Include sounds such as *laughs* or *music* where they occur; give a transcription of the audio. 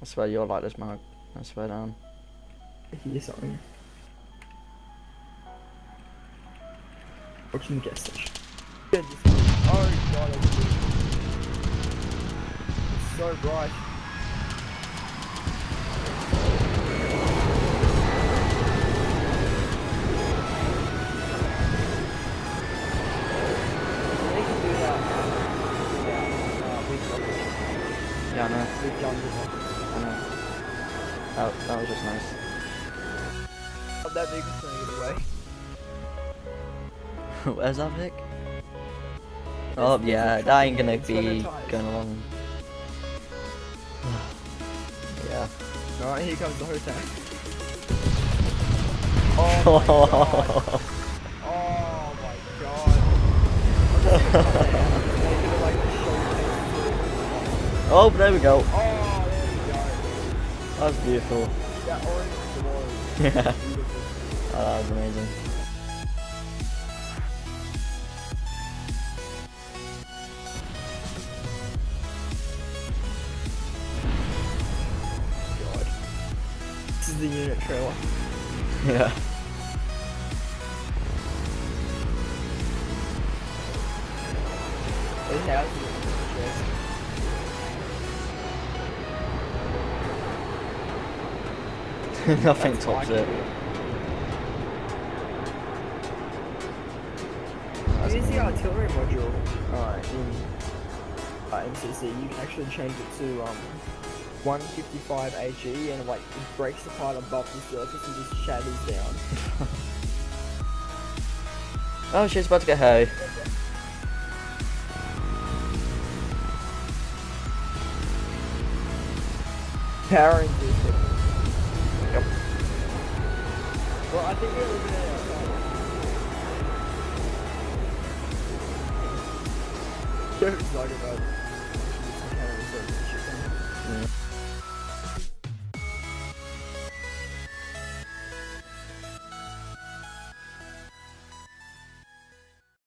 I swear you're like this, Mark. I swear down. Hear something. Watching the gas station. Oh god, it's it's so bright. They can do that, uh, with rubbish, Yeah, I know. with jungles. I know. That, that was just nice. Not that big is gonna get away. Where's that Vic? Oh yeah, that ain't gonna It's got no be going along. yeah. Alright, here comes the Hotang. Oh my god. Oh my god. oh, there we go. There we go. That was beautiful. That orange. Yeah. Oh, that was amazing. God. This is the unit trailer. Yeah. It has the *laughs* Nothing tops it. Use the artillery module uh, in uh, MCC. You can actually change it to um, 155 AG and like it breaks apart above the surface and just shatters down. *laughs* Oh, she's about to get hay. Power. Well, I think we're uh, eliminating outside. Don't talk about. Shit.